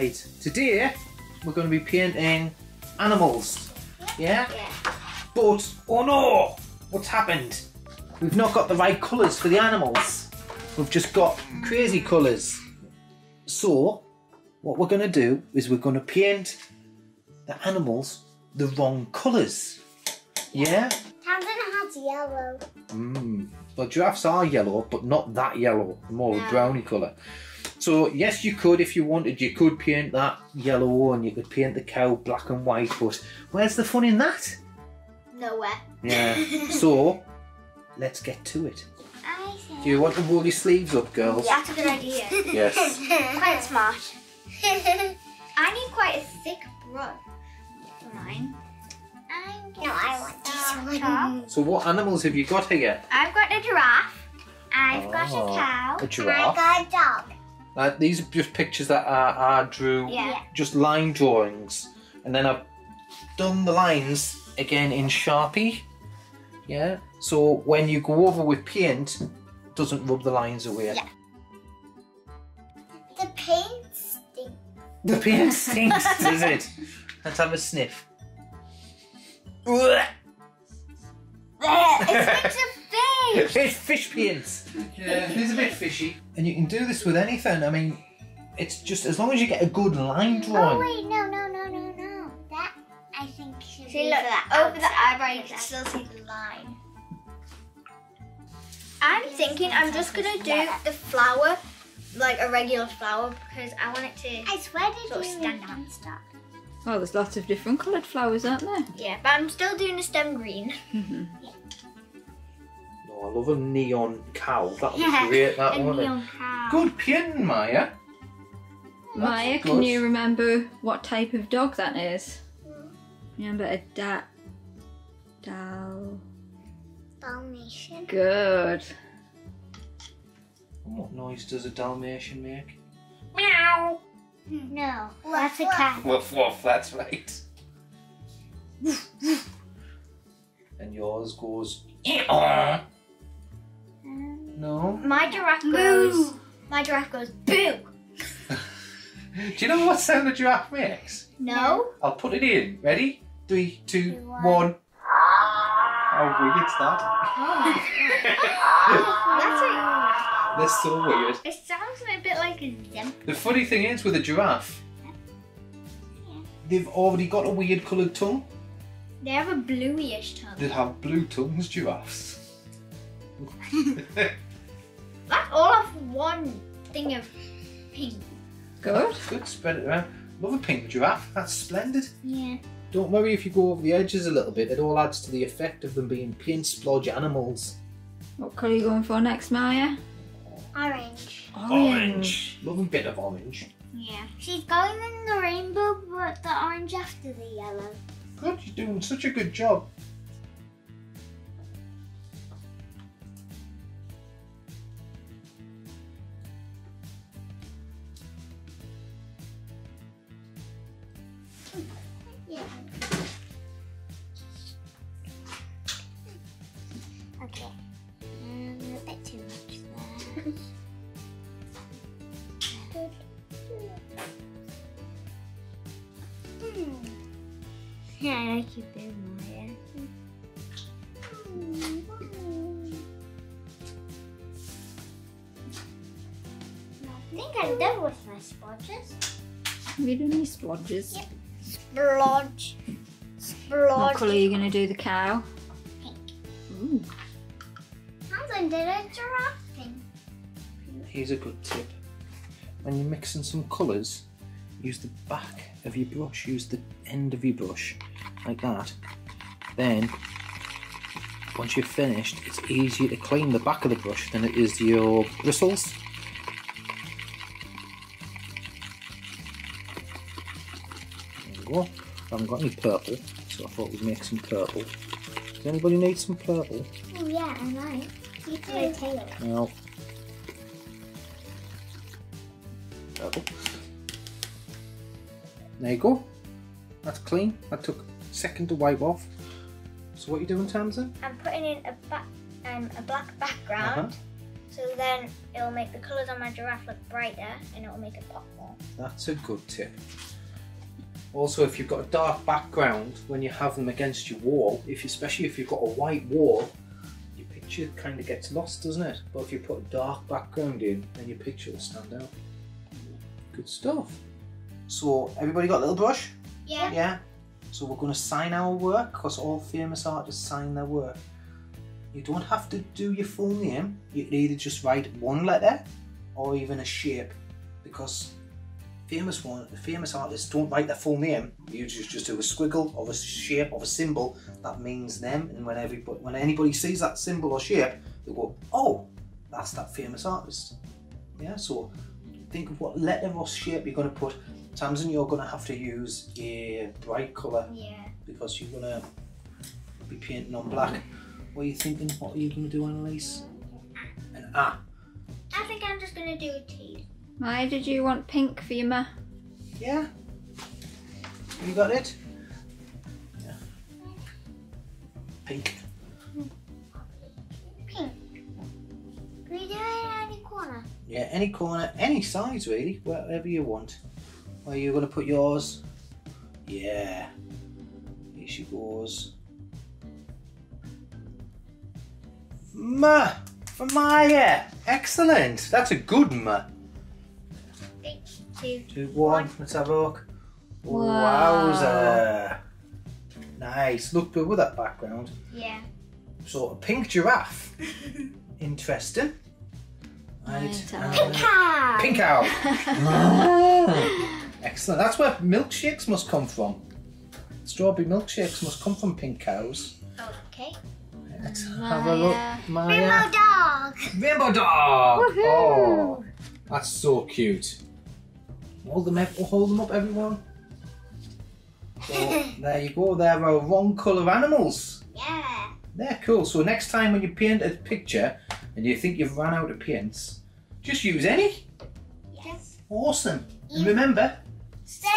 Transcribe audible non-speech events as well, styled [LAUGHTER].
Right, today we're going to be painting animals. Yeah? Yeah. But, oh no! What's happened? We've not got the right colours for the animals. We've just got crazy colours. So, what we're going to do is we're going to paint the animals the wrong colours. Yeah? Tamsin has yellow. Mm. Well, giraffes are yellow, but not that yellow. More of a No. browny colour. So yes, you could if you wanted. You could paint that yellow, and you could paint the cow black and white. But where's the fun in that? Nowhere. Yeah. [LAUGHS] so let's get to it. I Do you want to roll your sleeves up, girls? Yeah, that's a good idea. Yes. [LAUGHS] quite smart. [LAUGHS] I need quite a thick brush for mine. no, I want this one. So what animals have you got here? I've got a giraffe. I've got Oh, a ah, cow. a giraffe. I got a dog. Uh, these are just pictures that I, I drew. Yeah. Just line drawings, and then I've done the lines again in Sharpie. Yeah. So when you go over with paint, it doesn't rub the lines away. Yeah. The paint stinks. The paint stinks, does it? Let's have a sniff. [LAUGHS] Ugh. it stinks of fish. It's fish paint. Yeah, it is a bit fishy. And you can do this with anything. I mean, it's just as long as you get a good line Oh drawing. wait, no, no, no, no, no. That I think should See, be look, for the over the eyebrow, you can still see the line. I'm thinking I'm just gonna do the flower, like a regular flower, because I want it to. I swear to Sort of stand out. can stop. Oh, there's lots of different coloured flowers, aren't there? Yeah, but I'm still doing the stem green. [LAUGHS] Mm-hmm. No, I love a neon cow. That was Yeah, great, that A one. neon cow. Good painting, Maya. Maya, good. can you remember what type of dog that is? Remember a da... Dal... Dalmatian. Good. And What noise does a Dalmatian make? Meow. No, that's a cat. [LAUGHS] Woof woof, that's right. [LAUGHS] and yours goes. No. My giraffe goes. My giraffe goes boo. [LAUGHS] Do you know what sound a giraffe makes? No. I'll put it in. Ready? Three, two, Two, one. one. How weird is that? Oh. [LAUGHS] That's a, That's so weird. It sounds a bit like a zem. The funny thing is with a giraffe, they've already got a weird coloured tongue. They have a bluish tongue. They have blue tongues, giraffes. [LAUGHS] That's all of one thing of pink. Good. Good, spread it around. Love a pink giraffe. That's splendid. Yeah. Don't worry if you go over the edges a little bit. It all adds to the effect of them being paint splodge animals. What colour are you going for next, Maya? Orange. Orange. Love a bit of orange. Yeah. She's going in the rainbow, but the orange after the yellow. God, you're doing such a good job. Yeah. Okay. Um, a bit too much there. Hmm. Yeah, I like you there, Maya. I think I'm done with my splotches. We don't need splodges? Yep. Splodge. What Splodge. colour are you going to do the cow? Pink. Ooh. Tamsin did a giraffe thing. Here's a good tip. When you're mixing some colours, use the back of your brush, use the end of your brush, like that. Then, once you've finished, it's easier to clean the back of the brush than it is your bristles. I haven't got any purple, so I thought we'd make some purple. Does anybody need some purple? Oh yeah, I like. You tail. No. Purple. There you go. That's clean. That took a second to wipe off. So what are you doing, Tamsin? I'm putting in a back, um, a black background, So then it'll make the colours on my giraffe look brighter and it'll make it pop more. That's a good tip. Also, if you've got a dark background when you have them against your wall, if especially if you've got a white wall, your picture kind of gets lost, doesn't it? But if you put a dark background in, then your picture will stand out. Good stuff. So, everybody got a little brush? Yeah. Yeah. So we're going to sign our work because all famous artists sign their work. You don't have to do your full name. You can either just write one letter or even a shape because famous one, famous artists don't write their full name. You just, just do a squiggle of a shape of a symbol that means them. And when everybody, when anybody sees that symbol or shape, they go, "Oh, that's that famous artist." Yeah. So think of what letter or shape you're going to put. Tamsin, you're going to have to use a bright colour Yeah. because you're going to be painting on black. What are you thinking? What are you going to do, Annalise? An A. I think I'm just gonna do a T. Why did you want pink for your ma? Yeah. You got it? Yeah. Pink. Pink. Can we do it in any corner? Yeah, any corner, any size really, wherever you want. Where you going to put yours? Yeah. Here she goes. Ma! For Maya! Excellent! That's a good ma. Two. Two, one. Let's have a look. Wow. Wowza! Nice. Look good with that background. Yeah. So a pink giraffe. [LAUGHS] Interesting. Right. Pink cow. pink cow. [LAUGHS] Excellent. That's where milkshakes must come from. Strawberry milkshakes must come from pink cows. Okay. Let's have a look. Maya. Rainbow dog. Rainbow dog. Oh, that's so cute. Hold them, up- hold them up, everyone. So, [LAUGHS] there you go. There are wrong colour animals. Yeah. They're cool. So next time when you paint a picture and you think you've run out of paints, just use any. Yes. Awesome. And remember, Stay.